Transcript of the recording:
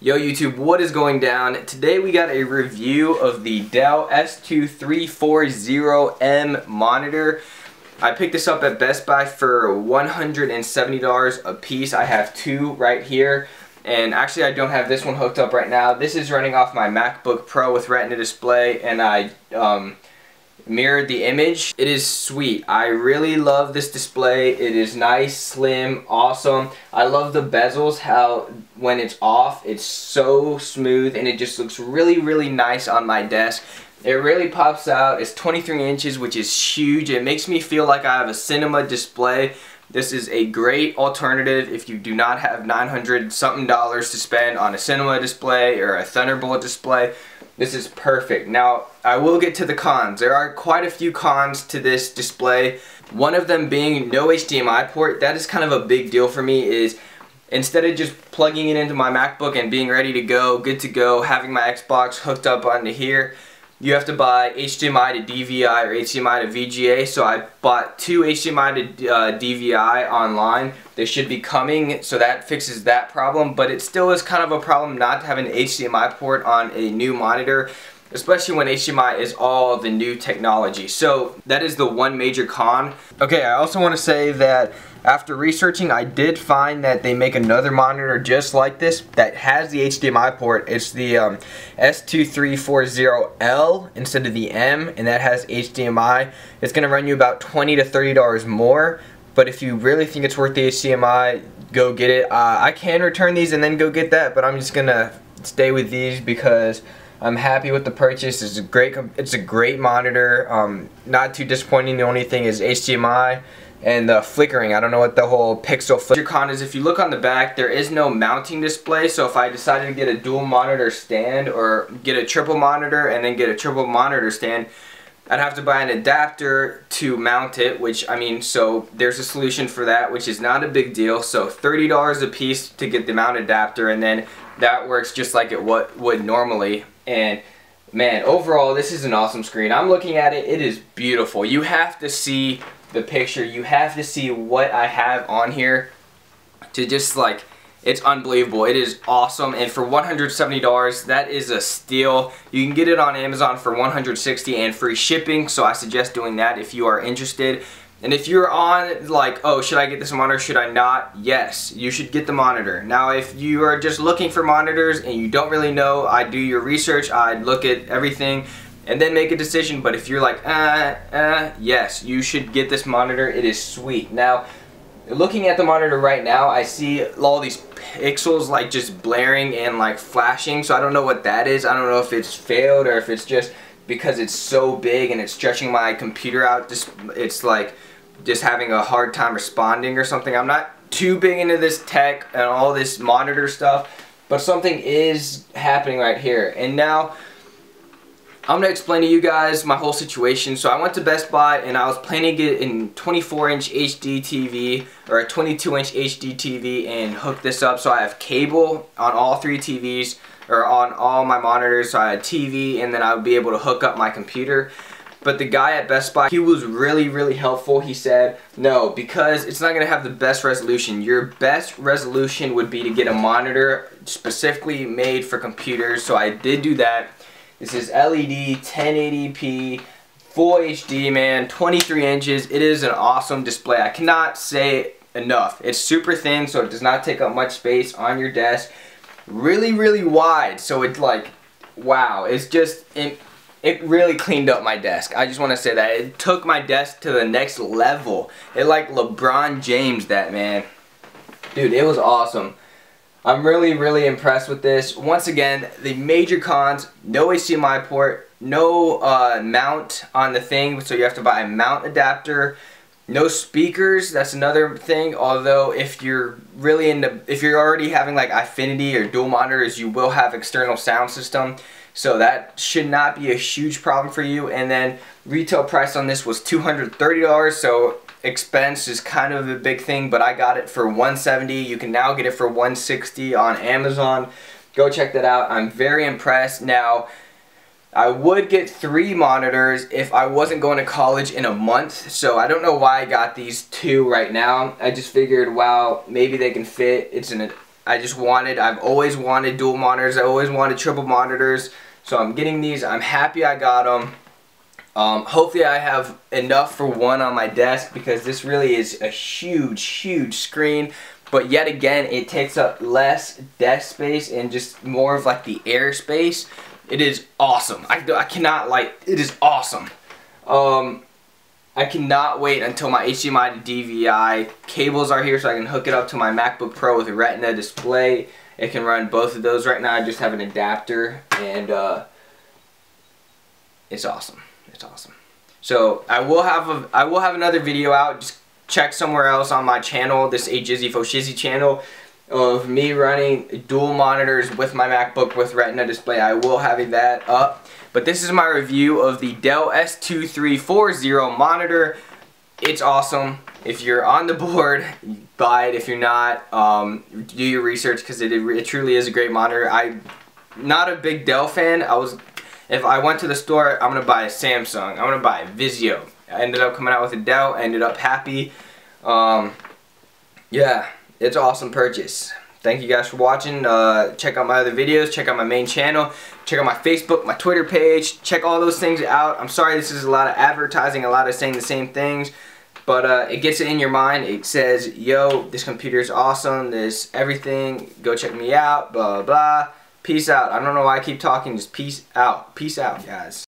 Yo YouTube, what is going down? Today we got a review of the Dell S2340M monitor. I picked this up at Best Buy for $170 a piece. I have two right here. And actually I don't have this one hooked up right now. This is running off my MacBook Pro with Retina display and I um, mirrored the image. It is sweet. I really love this display. It is nice, slim, awesome. I love the bezels, how when it's off, it's so smooth and it just looks really, really nice on my desk. It really pops out. It's 23 inches, which is huge. It makes me feel like I have a cinema display. This is a great alternative if you do not have 900 something dollars to spend on a cinema display or a Thunderbolt display. This is perfect. Now, I will get to the cons. There are quite a few cons to this display. One of them being no HDMI port. That is kind of a big deal for me is instead of just plugging it into my MacBook and being ready to go, good to go, having my Xbox hooked up onto here, you have to buy HDMI to DVI or HDMI to VGA. So I bought two HDMI to uh, DVI online. They should be coming, so that fixes that problem. But it still is kind of a problem not to have an HDMI port on a new monitor especially when HDMI is all the new technology. So that is the one major con. Okay, I also want to say that after researching, I did find that they make another monitor just like this that has the HDMI port. It's the um, S2340L instead of the M, and that has HDMI. It's going to run you about 20 to $30 more, but if you really think it's worth the HDMI, go get it. Uh, I can return these and then go get that, but I'm just going to stay with these because I'm happy with the purchase. It's a great it's a great monitor. Um, not too disappointing. The only thing is HDMI and the flickering. I don't know what the whole pixel flicker con is. If you look on the back, there is no mounting display. So if I decided to get a dual monitor stand or get a triple monitor and then get a triple monitor stand, I'd have to buy an adapter to mount it, which I mean, so there's a solution for that, which is not a big deal. So $30 a piece to get the mount adapter and then that works just like it would normally and man, overall, this is an awesome screen. I'm looking at it. It is beautiful. You have to see the picture. You have to see what I have on here to just like, it's unbelievable. It is awesome. And for $170, that is a steal. You can get it on Amazon for $160 and free shipping. So I suggest doing that if you are interested. And if you're on like, oh, should I get this monitor, should I not? Yes, you should get the monitor. Now, if you are just looking for monitors and you don't really know, I do your research, I'd look at everything and then make a decision. But if you're like, uh, uh, yes, you should get this monitor. It is sweet. Now, looking at the monitor right now, I see all these pixels like just blaring and like flashing. So I don't know what that is. I don't know if it's failed or if it's just because it's so big and it's stretching my computer out. Just It's like just having a hard time responding or something. I'm not too big into this tech and all this monitor stuff, but something is happening right here. And now, I'm to explain to you guys my whole situation. So I went to Best Buy and I was planning to get a 24 inch HD TV or a 22 inch HD TV and hook this up so I have cable on all three TVs or on all my monitors so I had TV and then I would be able to hook up my computer. But the guy at Best Buy, he was really, really helpful. He said, no, because it's not going to have the best resolution. Your best resolution would be to get a monitor specifically made for computers. So I did do that. This is LED 1080p full HD, man, 23 inches. It is an awesome display. I cannot say enough. It's super thin, so it does not take up much space on your desk. Really, really wide, so it's like, wow. It's just, it really cleaned up my desk. I just want to say that. It took my desk to the next level. It like LeBron James that, man. Dude, it was awesome. I'm really, really impressed with this. Once again, the major cons, no HDMI port, no uh, mount on the thing, so you have to buy a mount adapter. No speakers, that's another thing, although if you're really into, if you're already having like Eyefinity or dual monitors, you will have external sound system. So that should not be a huge problem for you. And then retail price on this was $230. So expense is kind of a big thing, but I got it for 170. You can now get it for 160 on Amazon. Go check that out. I'm very impressed. Now, I would get three monitors if I wasn't going to college in a month. So I don't know why I got these two right now. I just figured, wow, maybe they can fit. It's an I just wanted, I've always wanted dual monitors. I always wanted triple monitors. So I'm getting these. I'm happy I got them. Um, hopefully I have enough for one on my desk because this really is a huge, huge screen. But yet again, it takes up less desk space and just more of like the air space. It is awesome. I, I cannot like, it is awesome. Um, I cannot wait until my HDMI to DVI cables are here so I can hook it up to my MacBook Pro with a Retina display. It can run both of those. Right now I just have an adapter and uh, it's awesome. It's awesome. So I will have a I will have another video out. Just check somewhere else on my channel, this AJizzi Foshizzi channel of me running dual monitors with my MacBook with Retina display. I will have that up. But this is my review of the Dell S2340 monitor. It's awesome. If you're on the board, buy it. If you're not, um, do your research because it, it truly is a great monitor. I'm not a big Dell fan. I was, if I went to the store, I'm gonna buy a Samsung. I'm gonna buy a Vizio. I ended up coming out with a Dell. ended up happy. Um, yeah, it's an awesome purchase. Thank you guys for watching. Uh, check out my other videos. Check out my main channel. Check out my Facebook, my Twitter page. Check all those things out. I'm sorry this is a lot of advertising, a lot of saying the same things. But uh, it gets it in your mind. It says, yo, this computer is awesome. This everything. Go check me out. Blah, blah. Peace out. I don't know why I keep talking. Just peace out. Peace out, guys.